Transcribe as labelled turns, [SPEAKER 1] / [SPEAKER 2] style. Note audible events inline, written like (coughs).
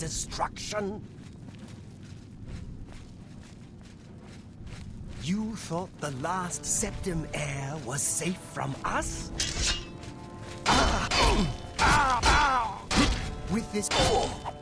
[SPEAKER 1] destruction? You thought the last septum heir was safe from us? Ah! (coughs) Ah! Ah! With this... Oh!